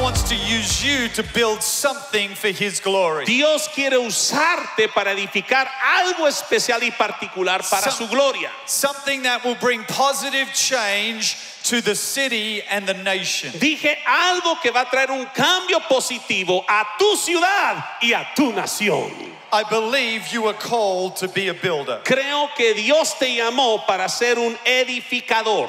wants to use you to build something for His glory. Dios quiere usarte para edificar algo especial y particular para Some- su gloria. Something that will bring positive change to the city and the nation. Dije algo que va a traer un cambio positivo a tu ciudad y a tu nación. I believe you are called to be a builder. Creo que Dios te llamó para ser un edificador.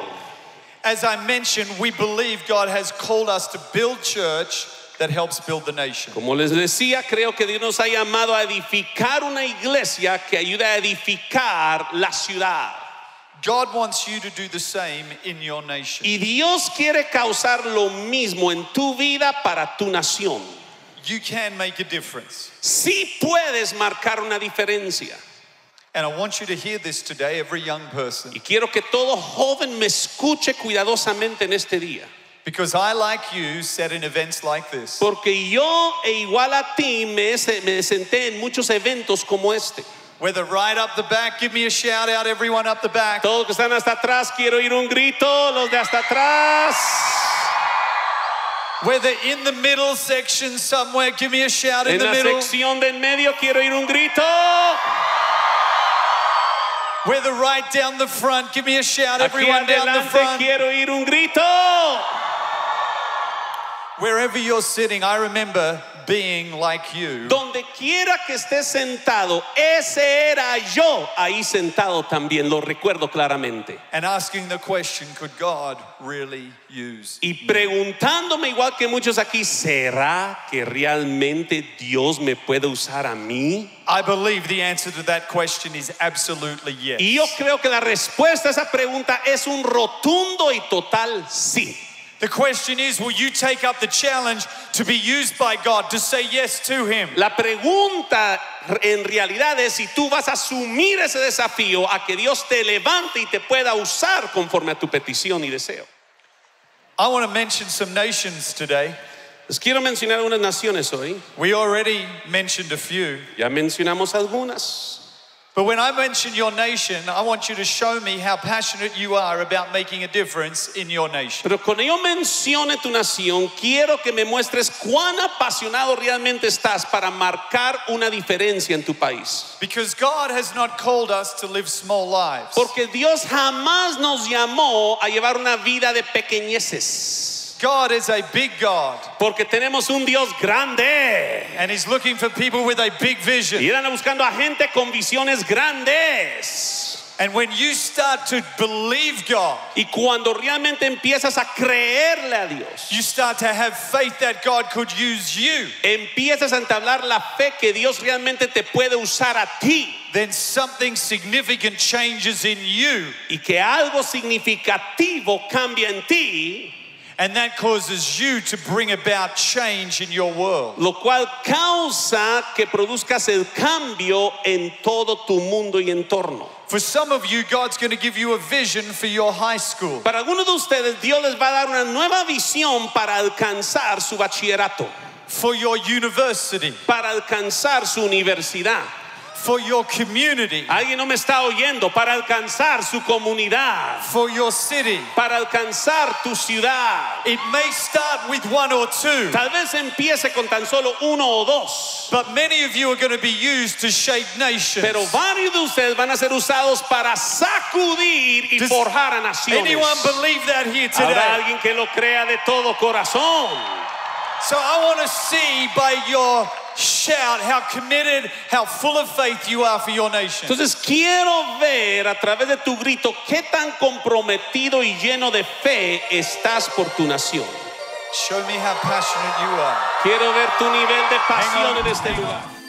As I mentioned, we believe God has called us to build church that helps build the nation. Como les decía, creo que Dios nos ha llamado a edificar una iglesia que ayude a edificar la ciudad. God wants you to do the same in your nation. Y Dios quiere causar lo mismo en tu vida para tu nación. You can make a difference. Sí puedes marcar una diferencia. And I want you to hear this today, every young person, Y quiero que todo joven me escuche cuidadosamente en este día. because I, like you, sat in events like this. Porque yo, e igual a ti, me, me senté en muchos eventos como este. Whether right up the back, give me a shout out, everyone up the back. Todos que están hasta atrás, quiero oír un grito. Los de hasta atrás. Whether in the middle section somewhere, give me a shout in En the la middle. sección de en medio, quiero oír un grito. Whether right down the front, give me a shout, Aquí everyone down the front. quiero oír un grito. Wherever you're sitting, I remember being like you. Donde quiera que estés sentado, ese era yo ahí sentado también, lo recuerdo claramente. And asking the question, could God really use? Y preguntándome igual que muchos aquí, ¿será que realmente Dios me puede usar a mí? I believe the answer to that question is absolutely yes. Y yo creo que la respuesta a esa pregunta es un rotundo y total sí. The question is, will you take up the challenge to be used by God, to say yes to Him? La pregunta en realidad es si tú vas a asumir ese desafío a que Dios te levante y te pueda usar conforme a tu petición y deseo. I want to mention some nations today. Les quiero mencionar unas naciones hoy. We already mentioned a few. Ya mencionamos algunas. But when I mention your nation, I want you to show me how passionate you are about making a difference in your nation. Pero cuando yo mencione tu nación, quiero que me muestres cuán apasionado realmente estás para marcar una diferencia en tu país. Because God has not called us to live small lives. Porque Dios jamás nos llamó a llevar una vida de pequeñeces. God is a big God, Porque tenemos un Dios grande. and He's looking for people with a big Y vision. irán buscando a gente con visiones grandes. And when you start to believe God, Y cuando realmente empiezas a creerle a Dios, you start to have faith that God could use you, empiezas a entablar la fe que Dios realmente te puede usar a ti. then something significant changes in you, Y que algo significativo cambia en ti. And that causes you to bring about change in your world. Lo cual causa que produzcas el cambio en todo tu mundo y entorno. For some of you, God's going to give you a vision for your high school. Para algunos de ustedes, Dios les va a dar una nueva visión para alcanzar su bachillerato, for your university, para alcanzar su universidad. For your community, Alguien no me está oyendo, para alcanzar su comunidad, for your city. para alcanzar tu ciudad. It may start with one or two, Tal vez empiece con tan solo uno o dos, but many of you are going to be used to shape nations. pero varios de ustedes van a ser usados para sacudir y Does forjar a naciones. Anyone believe that here Habrá today? alguien que lo crea de todo corazón. So I want to see by your shout how committed, how full of faith you are for your nation. Entonces quiero ver a través de tu grito qué tan comprometido y lleno de fe estás por tu nación. Show me how passionate you are. Quiero ver tu nivel de Hang pasión on, en este hang lugar. on.